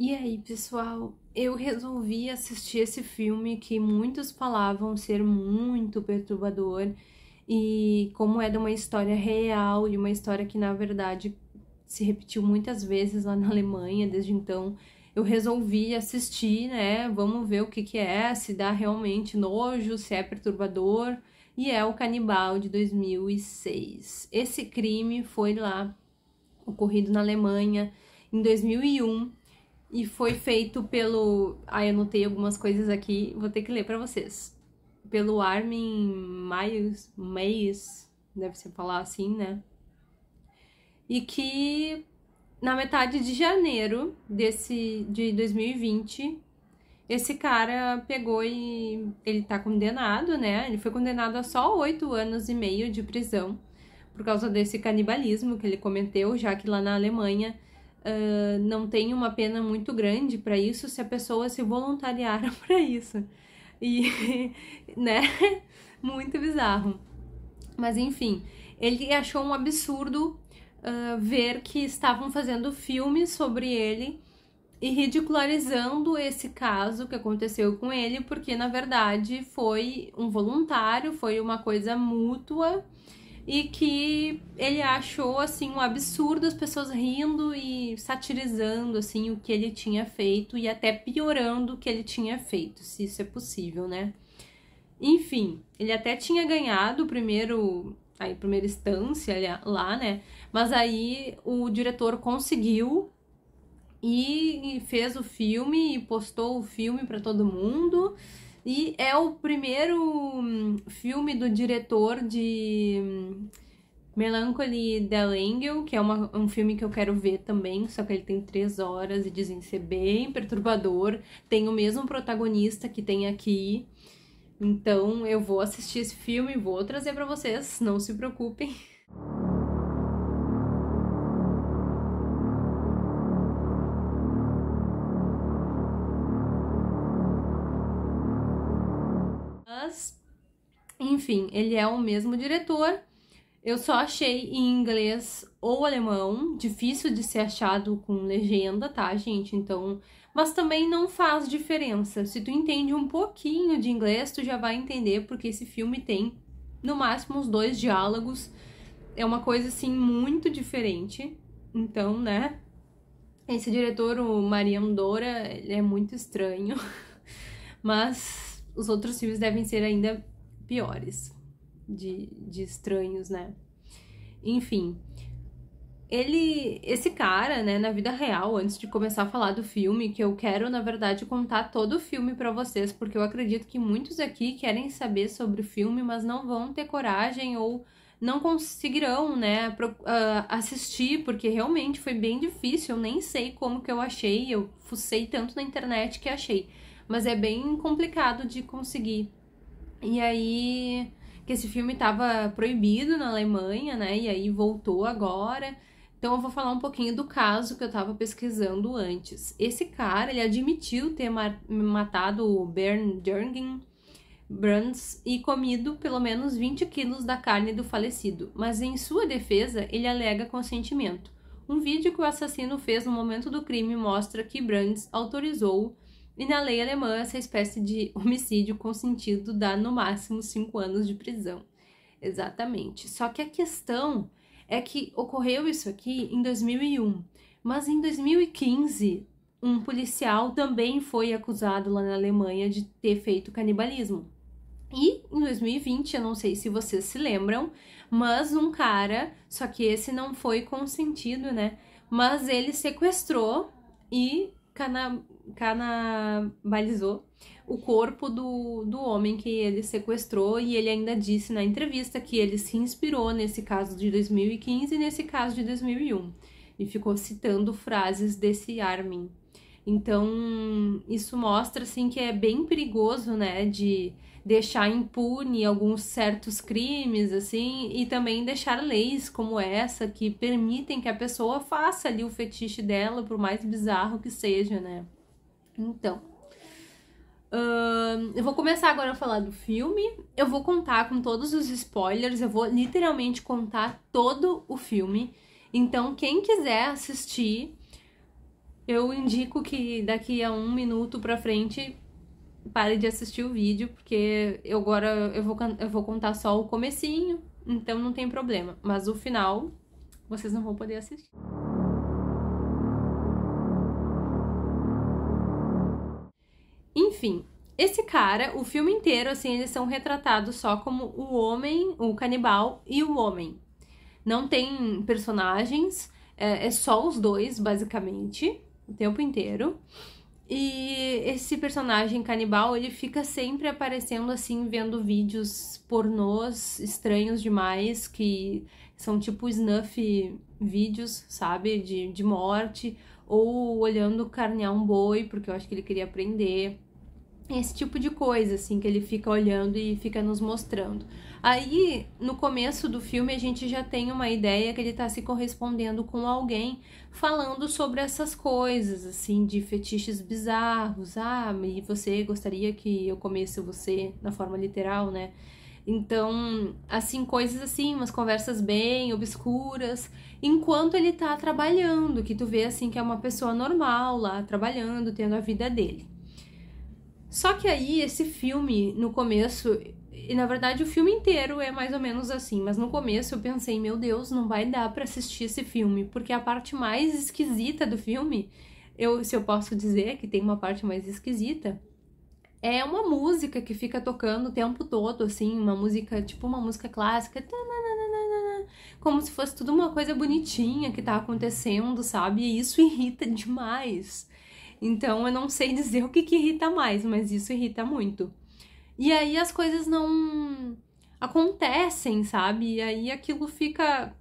E aí, pessoal, eu resolvi assistir esse filme que muitos falavam ser muito perturbador e como é de uma história real e uma história que na verdade se repetiu muitas vezes lá na Alemanha desde então. Eu resolvi assistir, né? Vamos ver o que que é, se dá realmente nojo, se é perturbador. E é o Canibal de 2006. Esse crime foi lá ocorrido na Alemanha em 2001 e foi feito pelo. Ah, eu anotei algumas coisas aqui, vou ter que ler para vocês. Pelo Armin Mayes, deve ser falar assim, né? E que na metade de janeiro desse de 2020, esse cara pegou e ele tá condenado, né? Ele foi condenado a só oito anos e meio de prisão por causa desse canibalismo que ele cometeu, já que lá na Alemanha não tem uma pena muito grande para isso se a pessoa se voluntariar para isso. E, né? Muito bizarro. Mas enfim, ele achou um absurdo uh, ver que estavam fazendo filmes sobre ele e ridicularizando esse caso que aconteceu com ele, porque na verdade foi um voluntário, foi uma coisa mútua e que ele achou assim um absurdo as pessoas rindo e satirizando assim o que ele tinha feito e até piorando o que ele tinha feito, se isso é possível, né? Enfim, ele até tinha ganhado o primeiro, aí primeira instância lá, né? Mas aí o diretor conseguiu e fez o filme e postou o filme para todo mundo. E é o primeiro hum, filme do diretor de hum, Melancholy Del Angel, que é uma, um filme que eu quero ver também, só que ele tem três horas e dizem ser bem perturbador. Tem o mesmo protagonista que tem aqui. Então eu vou assistir esse filme vou trazer para vocês, não se preocupem. Enfim, ele é o mesmo diretor. Eu só achei em inglês ou alemão, difícil de ser achado com legenda, tá, gente? Então, mas também não faz diferença. Se tu entende um pouquinho de inglês, tu já vai entender porque esse filme tem no máximo uns dois diálogos. É uma coisa assim muito diferente. Então, né? Esse diretor, o Mariam Dora, ele é muito estranho. Mas os outros filmes devem ser ainda piores de, de estranhos, né? Enfim, ele, esse cara, né, na vida real, antes de começar a falar do filme, que eu quero, na verdade, contar todo o filme para vocês, porque eu acredito que muitos aqui querem saber sobre o filme, mas não vão ter coragem ou não conseguirão, né, uh, assistir, porque realmente foi bem difícil, eu nem sei como que eu achei, eu fucei tanto na internet que achei, mas é bem complicado de conseguir e aí que esse filme estava proibido na Alemanha, né? E aí voltou agora. Então eu vou falar um pouquinho do caso que eu estava pesquisando antes. Esse cara, ele admitiu ter matado o Bern Jürgen Brands e comido pelo menos 20 quilos da carne do falecido, mas em sua defesa ele alega consentimento. Um vídeo que o assassino fez no momento do crime mostra que Brands autorizou e na lei alemã, essa espécie de homicídio consentido dá no máximo cinco anos de prisão. Exatamente. Só que a questão é que ocorreu isso aqui em 2001, mas em 2015 um policial também foi acusado lá na Alemanha de ter feito canibalismo. E em 2020, eu não sei se vocês se lembram, mas um cara, só que esse não foi consentido, né? Mas ele sequestrou e cana canibalizou o corpo do, do homem que ele sequestrou e ele ainda disse na entrevista que ele se inspirou nesse caso de 2015 e nesse caso de 2001 e ficou citando frases desse Armin. Então, isso mostra assim que é bem perigoso, né, de deixar impune alguns certos crimes, assim, e também deixar leis como essa que permitem que a pessoa faça ali o fetiche dela, por mais bizarro que seja, né? Então, uh, eu vou começar agora a falar do filme. Eu vou contar com todos os spoilers, eu vou literalmente contar todo o filme. Então, quem quiser assistir, eu indico que daqui a um minuto pra frente pare de assistir o vídeo, porque eu agora eu vou, eu vou contar só o comecinho, então não tem problema. Mas o final vocês não vão poder assistir. Enfim, esse cara, o filme inteiro, assim, eles são retratados só como o homem, o canibal e o homem. Não tem personagens, é, é só os dois, basicamente, o tempo inteiro. E esse personagem canibal, ele fica sempre aparecendo assim, vendo vídeos pornôs estranhos demais, que são tipo snuff vídeos, sabe, de, de morte, ou olhando carnear um boi, porque eu acho que ele queria aprender esse tipo de coisa, assim, que ele fica olhando e fica nos mostrando. Aí, no começo do filme, a gente já tem uma ideia que ele tá se correspondendo com alguém falando sobre essas coisas, assim, de fetiches bizarros. Ah, e você gostaria que eu comesse você na forma literal, né? Então, assim, coisas assim, umas conversas bem obscuras, enquanto ele tá trabalhando, que tu vê assim que é uma pessoa normal lá, trabalhando, tendo a vida dele. Só que aí esse filme, no começo, e na verdade o filme inteiro é mais ou menos assim, mas no começo eu pensei, meu Deus, não vai dar para assistir esse filme, porque a parte mais esquisita do filme, eu, se eu posso dizer que tem uma parte mais esquisita, é uma música que fica tocando o tempo todo, assim, uma música, tipo uma música clássica, como se fosse tudo uma coisa bonitinha que tá acontecendo, sabe? E isso irrita demais. Então eu não sei dizer o que, que irrita mais, mas isso irrita muito. E aí as coisas não acontecem, sabe? E aí aquilo fica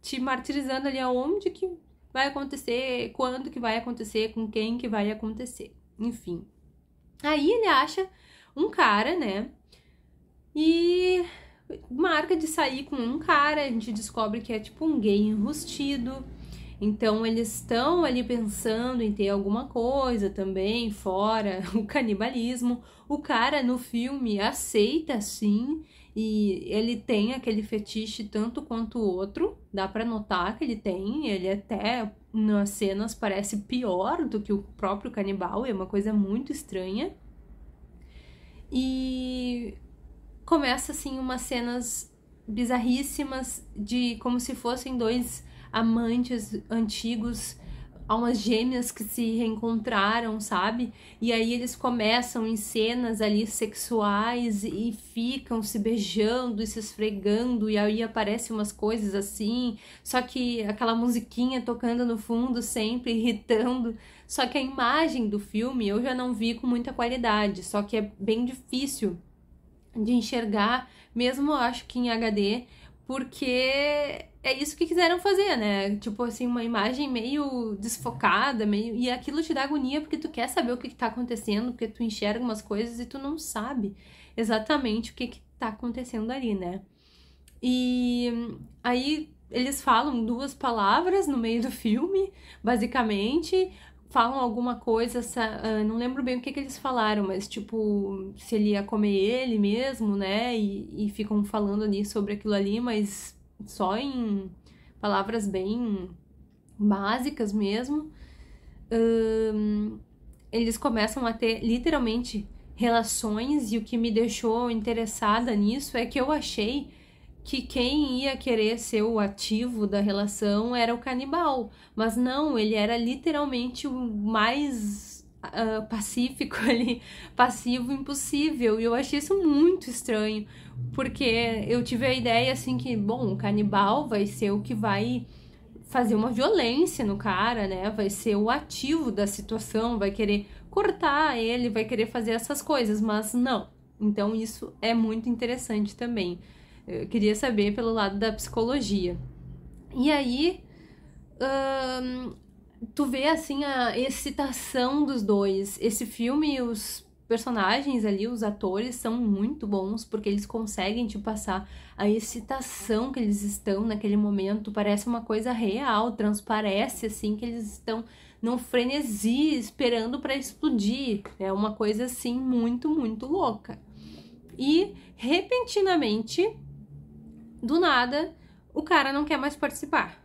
te martirizando ali aonde que vai acontecer, quando que vai acontecer, com quem que vai acontecer. Enfim. Aí ele acha um cara, né? E marca de sair com um cara, a gente descobre que é tipo um gay enrustido então eles estão ali pensando em ter alguma coisa também, fora o canibalismo. O cara no filme aceita sim, e ele tem aquele fetiche tanto quanto o outro, dá para notar que ele tem, ele até nas cenas parece pior do que o próprio canibal, é uma coisa muito estranha. E começa assim umas cenas bizarríssimas de como se fossem dois amantes antigos, almas gêmeas que se reencontraram, sabe? E aí eles começam em cenas ali sexuais e ficam se beijando e se esfregando, e aí aparecem umas coisas assim, só que aquela musiquinha tocando no fundo sempre irritando. Só que a imagem do filme eu já não vi com muita qualidade, só que é bem difícil de enxergar, mesmo eu acho que em HD, porque é isso que quiseram fazer, né? Tipo assim, uma imagem meio desfocada, meio. E aquilo te dá agonia porque tu quer saber o que, que tá acontecendo, porque tu enxerga umas coisas e tu não sabe exatamente o que, que tá acontecendo ali, né? E aí eles falam duas palavras no meio do filme, basicamente. Falam alguma coisa, uh, não lembro bem o que, que eles falaram, mas tipo, se ele ia comer ele mesmo, né? E, e ficam falando ali sobre aquilo ali, mas só em palavras bem básicas mesmo, eles começam a ter literalmente relações e o que me deixou interessada nisso é que eu achei que quem ia querer ser o ativo da relação era o canibal, mas não, ele era literalmente o mais uh, pacífico ali, passivo impossível, e eu achei isso muito estranho, porque eu tive a ideia assim que, bom, o canibal vai ser o que vai fazer uma violência no cara, né? Vai ser o ativo da situação, vai querer cortar ele, vai querer fazer essas coisas, mas não. Então isso é muito interessante também. Eu queria saber pelo lado da psicologia. E aí, hum, tu vê assim a excitação dos dois. Esse filme, os personagens ali, os atores, são muito bons porque eles conseguem te passar a excitação que eles estão naquele momento. Parece uma coisa real, transparece assim que eles estão num frenesi esperando para explodir. É uma coisa assim muito, muito louca. E repentinamente, do nada, o cara não quer mais participar.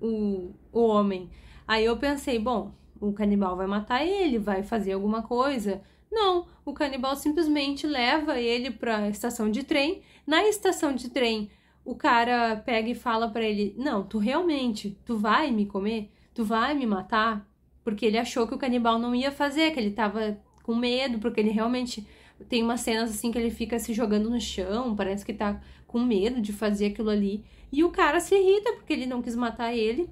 O, o homem. Aí eu pensei, bom, o canibal vai matar ele, vai fazer alguma coisa. Não, o canibal simplesmente leva ele para a estação de trem. Na estação de trem, o cara pega e fala para ele: "Não, tu realmente, tu vai me comer? Tu vai me matar?" Porque ele achou que o canibal não ia fazer, que ele tava com medo, porque ele realmente tem umas cenas assim que ele fica se jogando no chão, parece que tá com medo de fazer aquilo ali. E o cara se irrita porque ele não quis matar ele.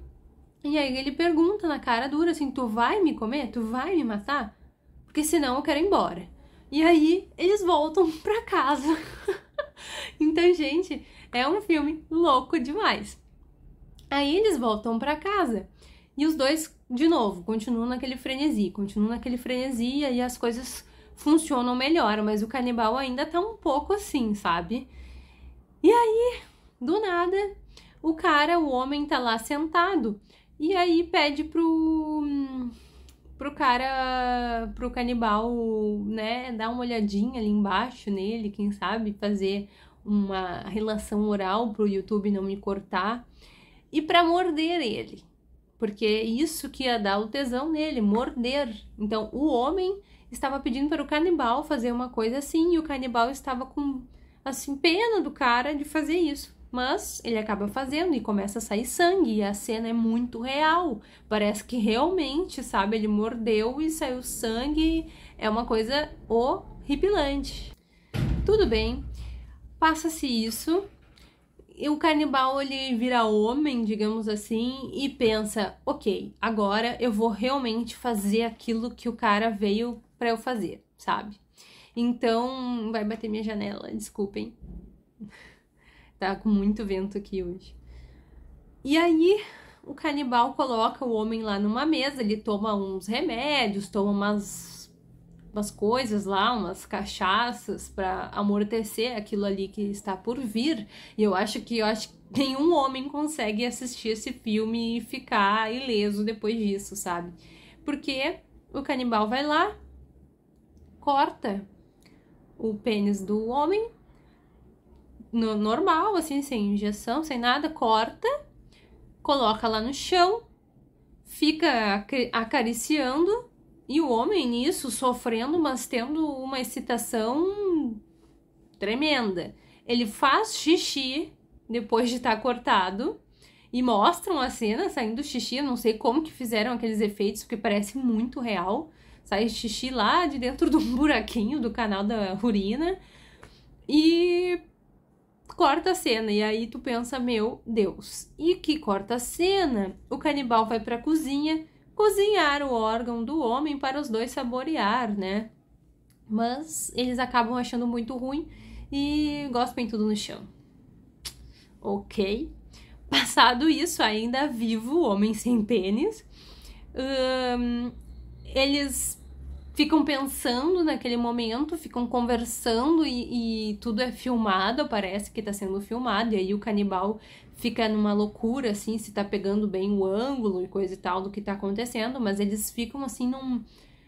E aí ele pergunta na cara dura assim: Tu vai me comer? Tu vai me matar? Porque senão eu quero ir embora. E aí eles voltam pra casa. então, gente, é um filme louco demais. Aí eles voltam pra casa e os dois, de novo, continuam naquele frenesi, continuam naquele frenesi e as coisas funcionam melhor, mas o canibal ainda tá um pouco assim, sabe? E aí, do nada, o cara, o homem tá lá sentado e aí pede pro pro cara, pro canibal, né, dar uma olhadinha ali embaixo nele, quem sabe fazer uma relação oral pro YouTube não me cortar e para morder ele. Porque é isso que ia dar o tesão nele, morder. Então, o homem estava pedindo para o canibal fazer uma coisa assim e o canibal estava com assim pena do cara de fazer isso. Mas ele acaba fazendo e começa a sair sangue e a cena é muito real. Parece que realmente, sabe, ele mordeu e saiu sangue. É uma coisa horripilante. Tudo bem. Passa-se isso e o canibal ele vira homem, digamos assim, e pensa: ok, agora eu vou realmente fazer aquilo que o cara veio para eu fazer, sabe? Então, vai bater minha janela, desculpem. tá com muito vento aqui hoje. E aí, o canibal coloca o homem lá numa mesa, ele toma uns remédios, toma umas umas coisas lá, umas cachaças para amortecer aquilo ali que está por vir. E eu acho que eu acho que nenhum homem consegue assistir esse filme e ficar ileso depois disso, sabe? Porque o canibal vai lá, corta o pênis do homem no normal, assim, sem injeção, sem nada, corta, coloca lá no chão, fica acariciando e o homem nisso sofrendo, mas tendo uma excitação tremenda. Ele faz xixi depois de estar tá cortado e mostram a cena saindo xixi. Eu não sei como que fizeram aqueles efeitos, porque parece muito real. Sai xixi lá de dentro de um buraquinho do canal da urina. E corta a cena. E aí tu pensa, meu Deus. E que corta a cena? O canibal vai pra cozinha cozinhar o órgão do homem para os dois saborear, né? Mas eles acabam achando muito ruim e gospem tudo no chão. Ok. Passado isso, ainda vivo, homem sem pênis, hum, eles ficam pensando naquele momento, ficam conversando e, e, tudo é filmado, parece que tá sendo filmado, e aí o canibal fica numa loucura, assim, se tá pegando bem o ângulo e coisa e tal do que tá acontecendo, mas eles ficam assim num.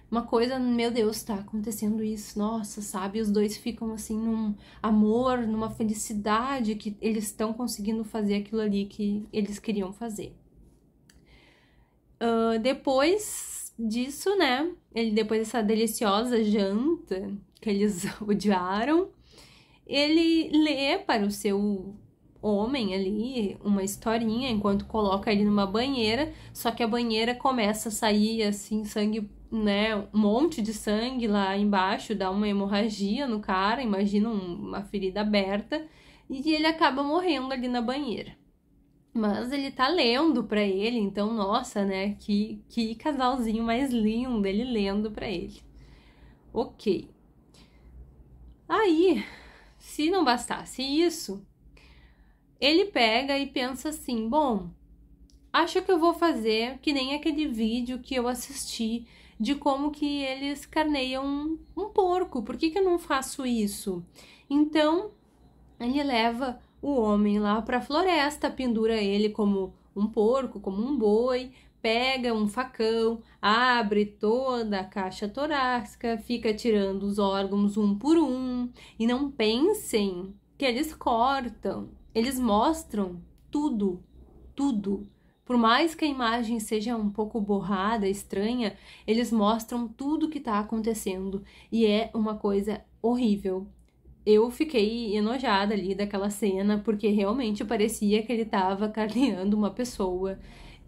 Uma coisa, meu Deus, tá acontecendo isso, nossa, sabe? Os dois ficam assim num amor, numa felicidade que eles estão conseguindo fazer aquilo ali que eles queriam fazer. Uh, depois disso, né? Ele, depois dessa deliciosa janta que eles odiaram, ele lê para o seu homem ali uma historinha enquanto coloca ele numa banheira, só que a banheira começa a sair assim sangue, né, um monte de sangue lá embaixo, dá uma hemorragia no cara, imagina uma ferida aberta, e ele acaba morrendo ali na banheira. Mas ele tá lendo para ele, então, nossa, né? Que, que casalzinho mais lindo ele lendo para ele. Ok. Aí, se não bastasse isso, ele pega e pensa assim: bom, acho que eu vou fazer que nem aquele vídeo que eu assisti de como que eles carneiam um, um porco. Por que, que eu não faço isso? Então, ele leva o homem lá para a floresta, pendura ele como um porco, como um boi, pega um facão, abre toda a caixa torácica, fica tirando os órgãos um por um. E não pensem que eles cortam, eles mostram tudo, tudo, por mais que a imagem seja um pouco borrada, estranha, eles mostram tudo que tá acontecendo e é uma coisa horrível. Eu fiquei enojada ali daquela cena porque realmente parecia que ele tava carneando uma pessoa.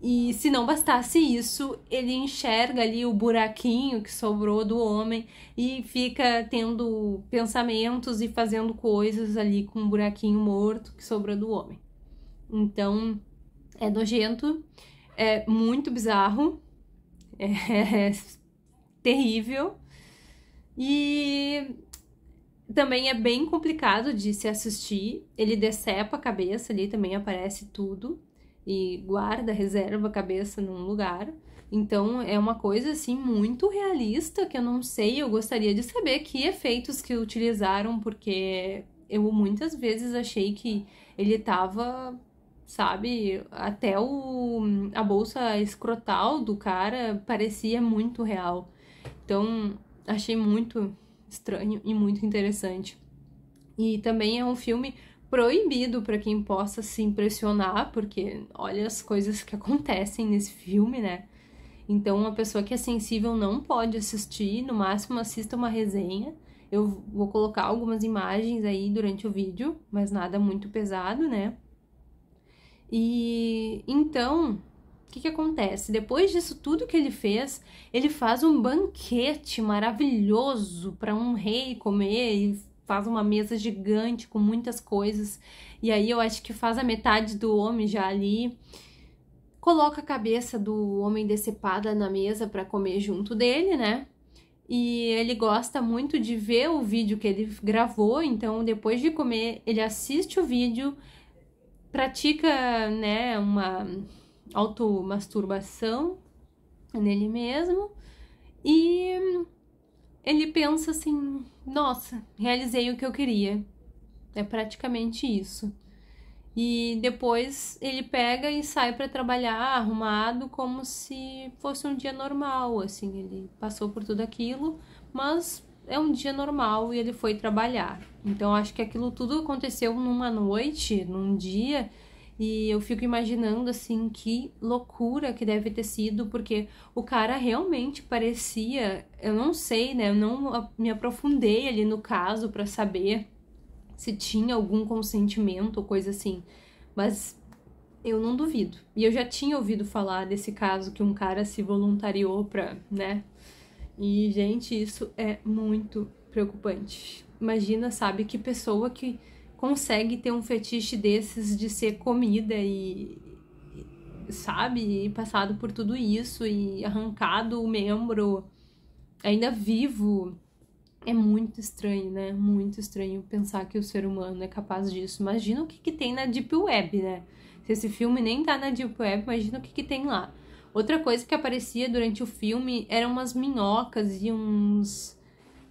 E se não bastasse isso, ele enxerga ali o buraquinho que sobrou do homem e fica tendo pensamentos e fazendo coisas ali com o buraquinho morto que sobrou do homem. Então, é nojento, é muito bizarro, é terrível e também é bem complicado de se assistir. Ele decepa a cabeça ali, também aparece tudo e guarda, reserva a cabeça num lugar. Então é uma coisa assim muito realista que eu não sei, eu gostaria de saber que efeitos que utilizaram, porque eu muitas vezes achei que ele tava sabe? Até o, a bolsa escrotal do cara parecia muito real. Então, achei muito estranho e muito interessante. E também é um filme proibido para quem possa se impressionar, porque olha as coisas que acontecem nesse filme, né? Então, uma pessoa que é sensível não pode assistir, no máximo assista uma resenha. Eu vou colocar algumas imagens aí durante o vídeo, mas nada muito pesado, né? E então, o que, que acontece? Depois disso tudo que ele fez, ele faz um banquete maravilhoso para um rei comer e faz uma mesa gigante com muitas coisas. E aí eu acho que faz a metade do homem já ali. Coloca a cabeça do homem decepada na mesa para comer junto dele, né? E ele gosta muito de ver o vídeo que ele gravou, então depois de comer, ele assiste o vídeo pratica, né, uma automasturbação nele mesmo e ele pensa assim: nossa, realizei o que eu queria. É praticamente isso. E depois ele pega e sai para trabalhar arrumado como se fosse um dia normal, assim, ele passou por tudo aquilo, mas é um dia normal e ele foi trabalhar. Então acho que aquilo tudo aconteceu numa noite, num dia, e eu fico imaginando assim que loucura que deve ter sido, porque o cara realmente parecia, eu não sei, né? Eu não me aprofundei ali no caso para saber se tinha algum consentimento ou coisa assim, mas eu não duvido. E eu já tinha ouvido falar desse caso que um cara se voluntariou para, né, e, gente, isso é muito preocupante. Imagina, sabe, que pessoa que consegue ter um fetiche desses de ser comida e, sabe, e passado por tudo isso e arrancado o membro ainda vivo. É muito estranho, né? Muito estranho pensar que o ser humano é capaz disso. Imagina o que, que tem na Deep Web, né? Se esse filme nem tá na Deep Web, imagina o que, que tem lá. Outra coisa que aparecia durante o filme eram umas minhocas e uns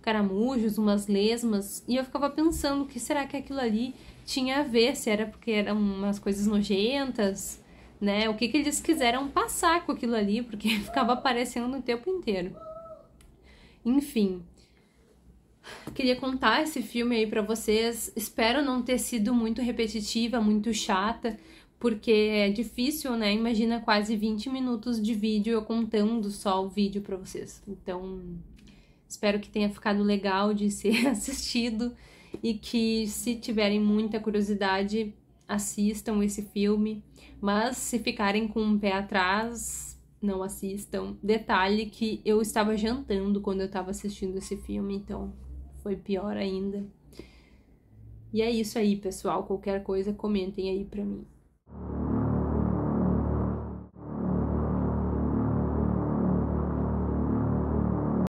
caramujos, umas lesmas, e eu ficava pensando o que será que aquilo ali tinha a ver, se era porque eram umas coisas nojentas, né? O que, que eles quiseram passar com aquilo ali, porque ficava aparecendo o tempo inteiro. Enfim, queria contar esse filme aí para vocês. Espero não ter sido muito repetitiva, muito chata, porque é difícil, né? Imagina quase 20 minutos de vídeo eu contando só o vídeo para vocês. Então, espero que tenha ficado legal de ser assistido e que se tiverem muita curiosidade, assistam esse filme, mas se ficarem com um pé atrás, não assistam. Detalhe que eu estava jantando quando eu estava assistindo esse filme, então foi pior ainda. E é isso aí, pessoal. Qualquer coisa, comentem aí pra mim.